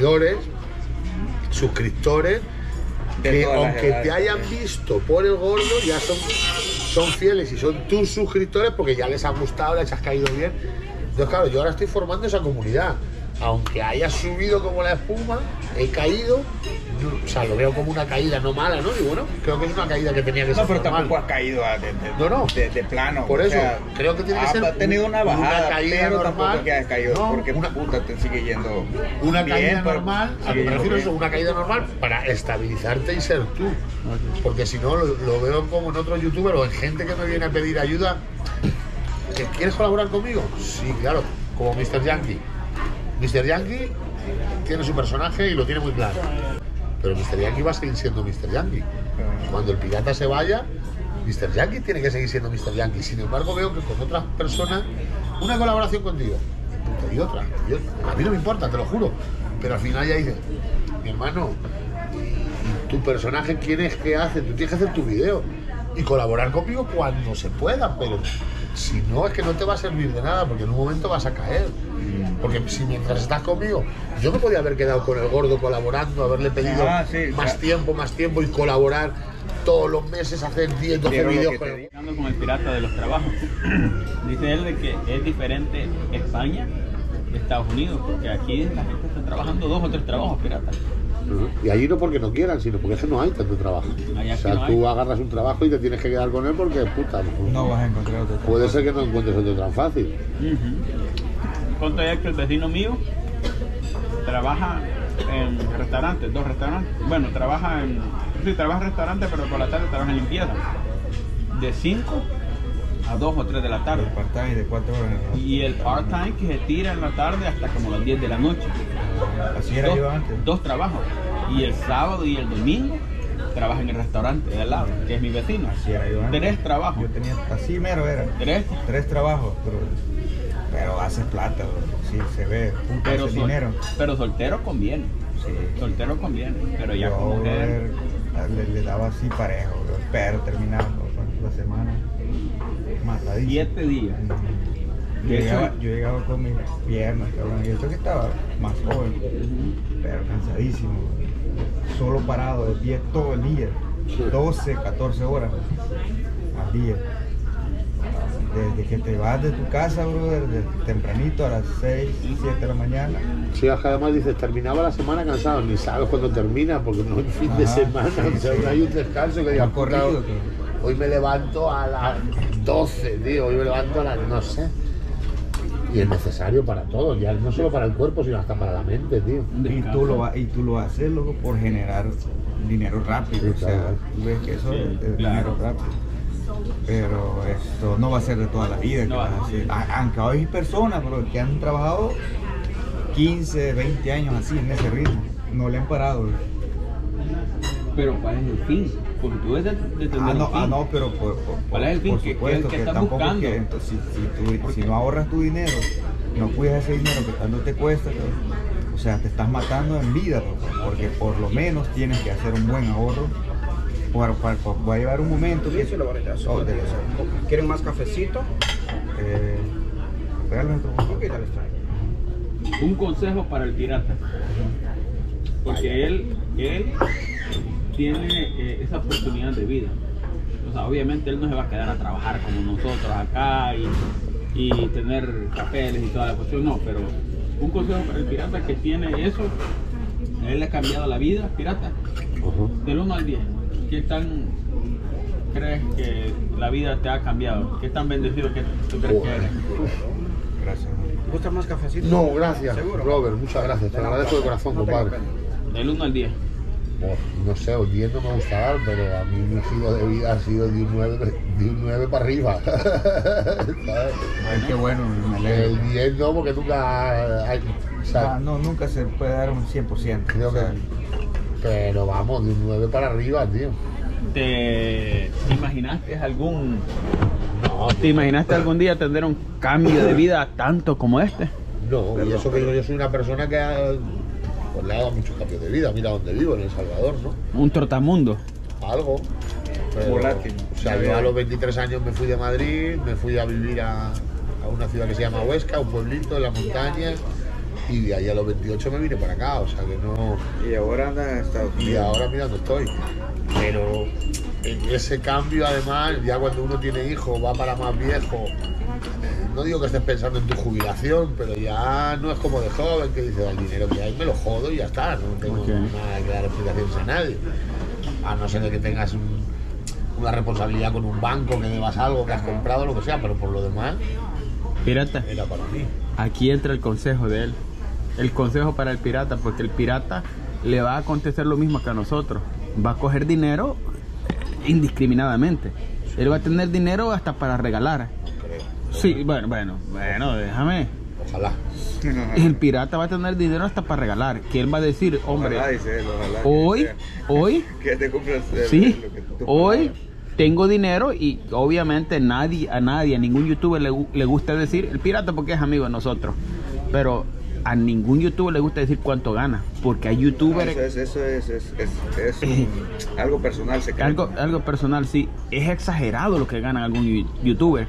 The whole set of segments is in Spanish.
seguidores, suscriptores, que aunque te hayan visto por el gordo, ya son, son fieles y son tus suscriptores porque ya les ha gustado, les has caído bien. Entonces, claro, yo ahora estoy formando esa comunidad. Aunque haya subido como la espuma, he caído, o sea, lo veo como una caída no mala, ¿no? Y bueno, creo que es una caída que tenía que ser No, pero normal. tampoco has caído de, de- No, no. de, de plano. Por eso, sea, creo que tiene que ha- ser Ha tenido una una bajada, caída pero normal. tampoco que caído. No, porque una- puta te sigue yendo. Una bien, caída pero normal, a me yendo refiero eso, una caída normal para estabilizarte y ser tú. Porque si no, lo, lo veo como en otros youtubers o en gente que me viene a pedir ayuda. ¿Que ¿Quieres colaborar conmigo? Sí, claro, como Mr. Yankee. Mr. Yankee tiene su personaje y lo tiene muy claro. Pero Mr. Yankee va a seguir siendo Mr. Yankee. Cuando el pirata se vaya, Mr. Yankee tiene que seguir siendo Mr. Yankee. Sin embargo, veo que con otras personas, una colaboración contigo, y otra, y otra. A mí no me importa, te lo juro. Pero al final ya dices, mi hermano, ¿y tu personaje quién es que hace? Tú tienes que hacer tu video y colaborar conmigo cuando se pueda, pero si no es que no te va a servir de nada, porque en un momento vas a caer. Porque si mientras estás conmigo, yo me podía haber quedado con el gordo colaborando, haberle pedido Ah, sí, más tiempo, más tiempo y colaborar todos los meses, hacer 10, 12 Vieron lo vídeos con el con el pirata de los trabajos. Dice él de que es diferente España de Estados Unidos, porque aquí la gente está trabajando dos o tres trabajos piratas. Y allí no porque no quieran, sino porque es que no hay tanto trabajo. Allá o sea, no tú hay. agarras un trabajo y te tienes que quedar con él porque, puta, No vas a encontrar otro puede ser que no encuentres otro tan fácil. Conto ya que el vecino mío trabaja en restaurantes, dos restaurantes. Bueno, trabaja en. Sí, trabaja en restaurantes, pero por la tarde trabaja en limpieza. De 5 a 2 o 3 de la tarde. El part-time de 4 horas. Y el part-time que se tira en la tarde hasta como las 10 de la noche. Así era dos, yo antes. dos trabajos. Y el sábado y el domingo trabaja en el restaurante de al lado, que es mi vecino. Así era yo antes. Tres trabajos. Yo tenía, así mero era. Tres. Tres trabajos, pero, pero haces plata, bro. sí, se ve. Puta, Pero, sol- dinero. pero soltero conviene. Sí. Soltero conviene. Pero ya yo, como mujer. le, le daba así parejo, bro, pero terminando la semana matadísimo. Siete días. Yo llegaba, yo llegaba con mis piernas, cabrón. Yo creo que estaba más joven, pero cansadísimo. Solo parado de pie todo el día. 12, 14 horas al día. Desde que te vas de tu casa, brother, de tempranito a las 6, 7 de la mañana. Sí, es además dices, terminaba la semana cansado, ni sabes cuándo termina, porque no hay fin de semana, sí, o sea, sí. no hay un descanso que digas, corrido, "Puta, que- hoy me levanto a las 12, tío, hoy me levanto a las, no sé. Y es necesario para todo, ya no solo para el cuerpo, sino hasta para la mente, tío. Y tú, lo, y tú lo haces, loco, por generar dinero rápido. Sí, o sea, claro. tú ves que eso Sí, es, es claro. dinero rápido. Pero esto no va a ser de toda la vida. que No, vas a Aunque hay personas bro, que han trabajado 15, 20 años así, en ese ritmo. No le han parado. bro. Pero ¿cuál es el fin? Porque tú debes de, de Ah, no, fin. ah, no, pero por, por, ¿Cuál es el fin? por ¿Qué- supuesto qué- qué que estás tampoco buscando? que entonces, si, si, tú- si no ahorras tu dinero, no cuidas ese dinero que tanto te cuesta, o sea, te estás matando en vida, bro, porque por lo menos tienes que hacer un buen ahorro. Para, para- para- va a llevar un momento que... Díselo, ahorita, Oh, de- ¿Quieren más cafecito? eh. Un consejo para el pirata. Porque él, él tiene eh, esa oportunidad de vida. O sea, obviamente él no se va a quedar a trabajar como nosotros acá y, y tener papeles y toda la cuestión, no, pero un consejo para el pirata que tiene eso, a él le ha cambiado la vida, pirata, del 1 al 10. ¿Qué tan crees que la vida te ha cambiado? ¿Qué tan bendecido que tú crees que eres? Gracias. ¿Te gusta más cafecito? No, gracias, ¿Seguro? Robert, muchas gracias, te lo agradezco de corazón, No compadre. Del 1 al 10. Oh, no sé, hoy 10 no me gusta dar, pero a mí mi giro de vida ha sido de un 9, de un 9 para arriba. Ay, qué bueno, me alegro. El 10 no, porque nunca hay. o sea, Ah, no, nunca se puede dar un 100%. creo o sea, que. Pero vamos, de un 9 para arriba, tío. ¿Te imaginaste algún No, ¿Te imaginaste algún día tener un cambio de vida tanto como este? No, y eso que yo, yo soy una persona que ha, pues, le ha dado muchos cambios de vida. Mira dónde vivo, en El Salvador, ¿no? Un trotamundo. Algo. Pero, Volátil. O sea, yo a los 23 años me fui de Madrid, me fui a vivir a, a una ciudad que se llama Huesca, un pueblito en la montaña. Y de ahí a los 28 me vine para acá, o sea que no. Y ahora anda en Estados Y Unidos. ahora mira dónde estoy. Pero en ese cambio, además, ya cuando uno tiene hijos, va para más viejo. eh, No digo que estés pensando en tu jubilación, pero ya no es como de joven que dice el dinero que hay, me lo jodo y ya está. No tengo Ok. nada que dar explicaciones a nadie. A no ser de que tengas un- una responsabilidad con un banco, que debas algo, que has comprado, lo que sea, pero por lo demás, Pirata, era para mí. aquí entra el consejo de él. El consejo para el pirata, porque el pirata le va a acontecer lo mismo que a nosotros. Va a coger dinero indiscriminadamente. Él va a tener dinero hasta para regalar. Sí, bueno, bueno, bueno, déjame. Ojalá. El pirata va a tener dinero hasta para regalar. Que él va a decir, hombre, Ojalá, dice él, ojalá hoy, hoy, Que te eh, sí, lo que tú hoy tengo dinero y obviamente nadie, a nadie, a ningún youtuber le gusta decir el pirata porque es amigo de nosotros. Pero a ningún youtuber le gusta decir cuánto gana. Porque hay No, youtubers, eso es, eso es, es, es- es un- algo personal secreto. algo, algo personal, sí, es exagerado lo que gana algún youtuber.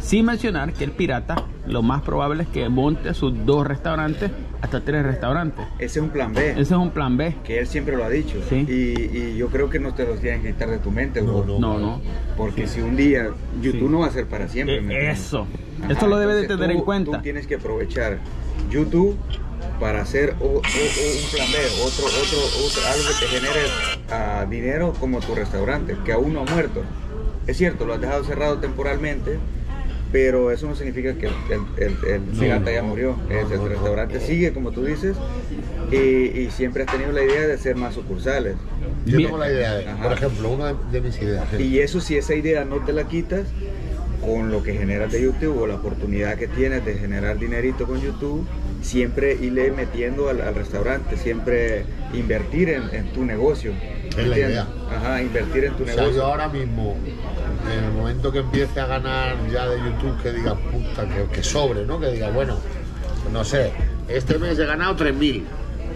Sin mencionar que el pirata, lo más probable es que monte sus dos restaurantes hasta tres restaurantes. Ese es un plan B. Ese es un plan B. Que él siempre lo ha dicho. Sí. Y, y yo creo que no te lo tienen que quitar de tu mente, No, bro. no. No, no. Porque si un día YouTube Sí. no va a ser para siempre. ¿me Eh? Eso. Ajá, Esto lo debe de tener tú- en cuenta. Tú tienes que aprovechar YouTube para hacer o- o- o un plan B, otro, otro, otro, algo que te genere ah, dinero como tu restaurante, que aún no ha muerto. Es cierto, lo has dejado cerrado temporalmente, pero eso no significa que el, el, el- el No, pirata ya murió. Es- el restaurante sigue, como tú dices, y, y siempre has tenido la idea de hacer más sucursales. Yo tengo la idea de, por ejemplo, una de, de mis ideas. Y eso si esa idea no te la quitas con lo que generas de YouTube o la oportunidad que tienes de generar dinerito con YouTube, siempre irle metiendo al, al restaurante, siempre invertir en, en tu negocio. Es la ¿entiendes? idea. Ajá, invertir en tu O sea, negocio. yo ahora mismo, en el momento que empiece a ganar ya de YouTube, que diga, puta, que, que sobre, ¿no? Que diga, bueno, no sé, este mes he ganado 3.000.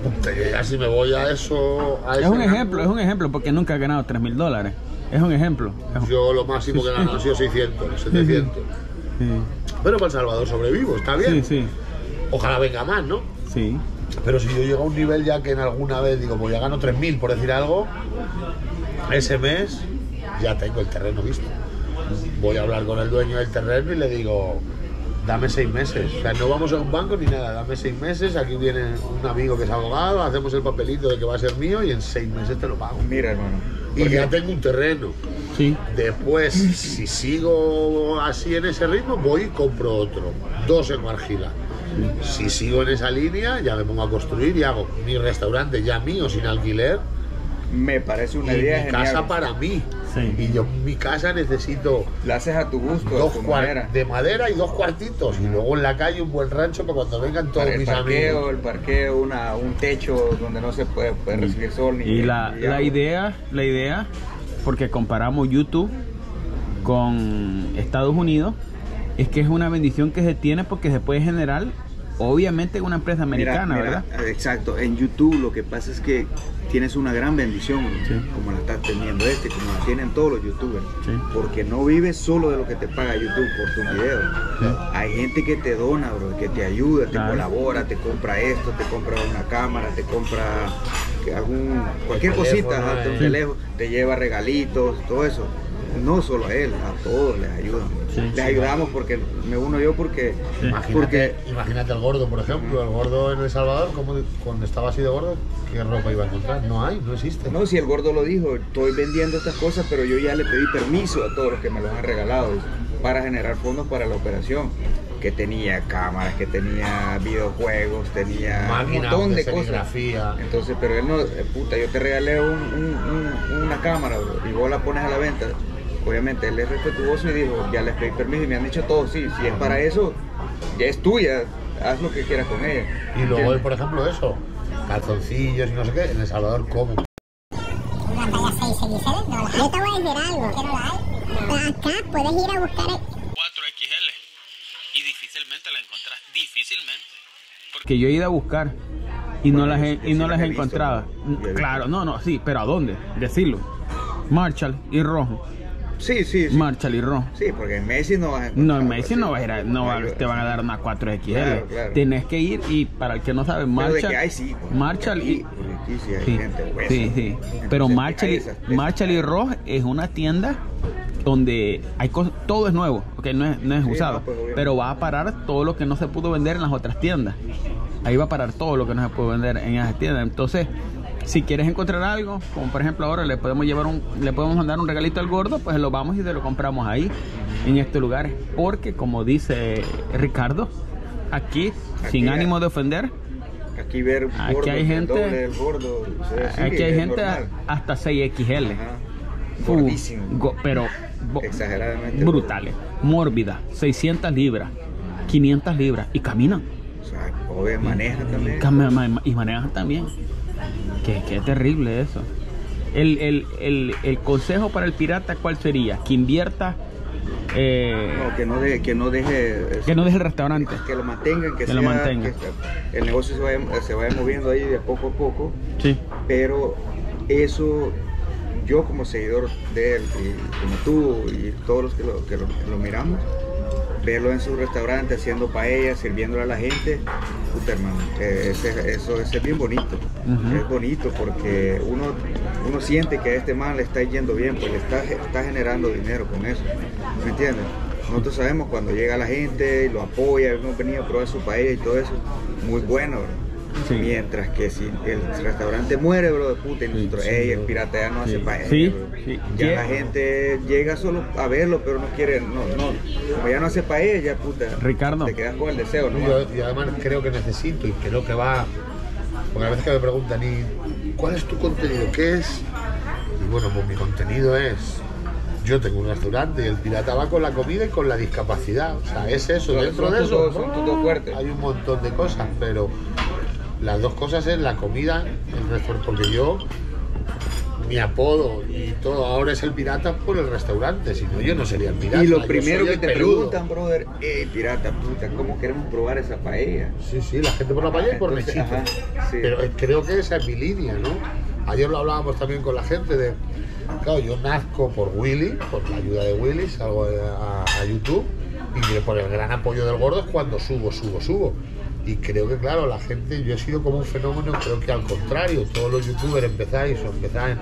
Puta, yo ya si me voy a eso... A Es un ejemplo, es un ejemplo, porque nunca ha ganado 3 mil dólares. Es un ejemplo. Yo lo máximo que he ganado ha sido 600, 700. Sí, Pero para El Salvador sobrevivo, está sí, bien. sí. Ojalá venga más, ¿no? sí. Pero si yo llego a un nivel ya que en alguna vez digo, pues ya gano 3.000 por decir algo, ese mes ya tengo el terreno visto. Voy a hablar con el dueño del terreno y le digo, dame seis meses. O sea, no vamos a un banco ni nada, dame seis meses. Aquí viene un amigo que es abogado, hacemos el papelito de que va a ser mío y en seis meses te lo pago. Mira, hermano. Y porque- ya tengo un terreno. Sí. Después, si sigo así en ese ritmo, voy y compro otro. Dos en Margila. Si sigo en esa línea, ya me pongo a construir y hago mi restaurante ya mío, sin alquiler, me parece una y idea mi genial. casa para mí. Sí. Y yo en mi casa necesito La haces a tu gusto, a dos tu cuar- manera. de madera y dos cuartitos. Y luego en la calle un buen rancho para cuando vengan todos el mis parqueo, amigos. el parqueo, una, un techo donde no se puede, puede recibir sol ni Y la, ni la idea, la idea, porque comparamos YouTube con Estados Unidos, es que es una bendición que se tiene porque se puede generar, obviamente, en una empresa americana, Mira, mira, ¿verdad? Exacto, en YouTube lo que pasa es que tienes una gran bendición, Sí. como la estás teniendo este, como la tienen todos los youtubers, Sí. porque no vives solo de lo que te paga YouTube por tus videos. Sí. Hay gente que te dona, bro, que te ayuda, te Claro. colabora, te compra esto, te compra una cámara, te compra algún cualquier teléfono, cosita, eh. un teléfono, te lleva regalitos, todo eso. No solo a él, a todos les ayudan. Sí, les sí. ayudamos porque me uno yo porque Imagínate, porque imagínate el gordo, por ejemplo, el gordo en El Salvador, como cuando estaba así de gordo, ¿qué ropa iba a encontrar? No hay, no existe. No, si el gordo lo dijo, estoy vendiendo estas cosas, pero yo ya le pedí permiso a todos los que me los han regalado para generar fondos para la operación. Que tenía cámaras, que tenía videojuegos, tenía un Máquinas montón de de cosas. Entonces, pero él no, eh, puta, yo te regalé un- un- un- una cámara bro, y vos la pones a la venta. Obviamente él es respetuoso y dijo, ya les pedí permiso y me han dicho todos, sí, si es para eso, ya es tuya, haz lo que quieras con ella. Y luego, por ejemplo, eso, calzoncillos y no sé qué, en El Salvador, ¿cómo? una talla 6XL, no la hay. Yo te voy a decir algo, que no la hay. Acá puedes ir a buscar 4XL y difícilmente la encontrás, difícilmente. Porque yo he ido a buscar y no las he, y no las he. ¿no? He Claro, no, no, sí, pero ¿a dónde? Decirlo. Marshall y rojo. Sí, sí, sí. Marshall y Ro. Sí, porque en Messi no vas a No, en Messi no, vas a ir a- no te van a dar una 4XL. Claro, claro. Tienes que ir y para el que no sabe, Pero de Marshall, que hay, sí. Marshall Aquí, y porque aquí sí hay sí, gente huesa. sí, sí. Entonces, Pero Marshall, y- Marshall y Ross es una tienda donde hay cosas, todo es nuevo, ok, no es, no es Sí, usado, no, pues, pero va a parar todo lo que no se pudo vender en las otras tiendas. Ahí va a parar todo lo que no se pudo vender en esas tiendas. Entonces, si quieres encontrar algo, como por ejemplo ahora le podemos llevar un, le podemos mandar un regalito al gordo, pues lo vamos y te lo compramos ahí, en estos lugares. Porque como dice Ricardo, aquí, Aquí sin hay- ánimo de ofender, Aquí ver Aquí hay el gente- doble del gordo. o sea, sí, aquí hay gente normal. hasta 6XL. Ajá. Uh, Gordísimo. go- pero Exageradamente. brutales, mórbida, 600 libras, 500 libras y caminan. O sea, obvio, maneja también. Y manejan también. Qué, qué terrible eso. El, el, el, el consejo para el pirata, ¿cuál sería? Que invierta, eh, No, que no, de, que no deje. que no deje el restaurante. Que lo mantengan, que, Que lo sea- mantenga. que el negocio se vaya, se vaya moviendo ahí de poco a poco. Sí. Pero eso, yo como seguidor de él, y como tú y todos los que lo, que lo, que lo miramos, verlo en su restaurante haciendo paella, sirviéndole a la gente, puta hermano, eh, ese- eso, es bien bonito. Es bonito porque uno, uno siente que a este man le está yendo bien, pues le está, está generando dinero con eso. ¿Me entiendes? Nosotros sabemos cuando llega la gente y lo apoya, hemos venido a probar su paella y todo eso, muy bueno, bro. Sí. Mientras que si el restaurante muere, bro, de puta, y nosotros, sí, ey, el pirata ya no Sí. hace paella. Sí, bro". sí. Ya Yeah. la gente llega solo a verlo, pero no quiere, no, no, como ya no hace paella, ya puta. Ricardo. Te quedas con el deseo, ¿no? Yo, y además creo que necesito y creo que va. Porque a veces que me preguntan, ¿y cuál es tu contenido? ¿Qué es? Y bueno, pues mi contenido es. Yo tengo un restaurante y el pirata va con la comida y con la discapacidad. O sea, es eso. Dentro son de eso dos- son hay un montón de cosas, pero las dos cosas es la comida, el restaurante. Porque yo, mi apodo y todo ahora es el pirata por el restaurante. Si no, yo no sería el pirata. Y lo primero que te peludo. preguntan, brother, hey, pirata, puta, ¿cómo queremos probar esa paella? Sí, sí, la gente por la paella y por Entonces, ajá, sí. Pero eh, creo que esa es mi línea, ¿no? Ayer lo hablábamos también con la gente de. Claro, yo nazco por Willy, por la ayuda de Willy, salgo a, a YouTube y por el gran apoyo del gordo es cuando subo, subo, subo. Y creo que, claro, la gente, yo he sido como un fenómeno, creo que al contrario, todos los youtubers empezáis o empezáis,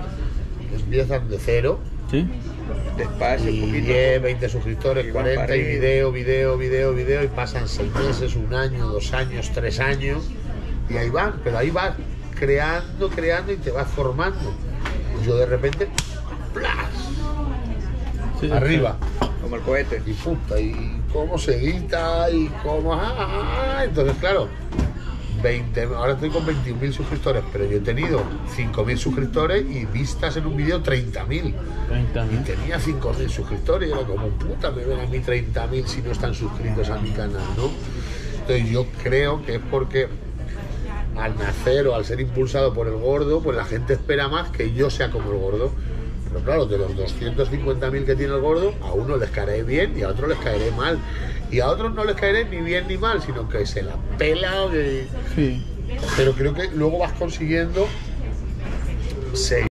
empiezan de cero, Sí. Despacio, y poquito. 10, 20 suscriptores, Y van 40 para y video, video, video, video y pasan 6 meses, un año, dos años, tres años y ahí van, pero ahí vas creando, creando y te vas formando. Yo de repente, ¡plas! Sí, arriba Como el cohete. y puta, y cómo se edita y cómo... ah, ah, ah. Entonces, claro, 20, ahora estoy con 21.000 suscriptores, pero yo he tenido 5.000 suscriptores y vistas en un vídeo 30.000. 30 Y tenía 5.000 suscriptores y era como, puta, me ven a mí 30.000 si no están suscritos a mi canal, ¿no? Entonces yo creo que es porque al nacer o al ser impulsado por el gordo, pues la gente espera más que yo sea como el gordo. Pero claro, de los 250.000 que tiene el gordo, a uno les caeré bien y a otros les caeré mal. Y a otros no les caeré ni bien ni mal, sino que se la pela. que- Sí. Pero creo que luego vas consiguiendo seguir